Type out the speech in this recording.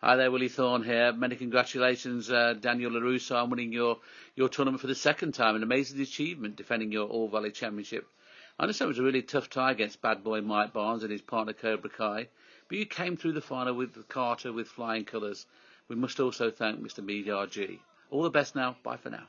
Hi there, Willie Thorne here. Many congratulations, uh, Daniel LaRusso, on winning your, your tournament for the second time. An amazing achievement, defending your All Valley Championship. I understand it was a really tough tie against bad boy Mike Barnes and his partner Cobra Kai, but you came through the final with Kata with flying colours. We must also thank Mr. Miyagi All the best now. Bye for now.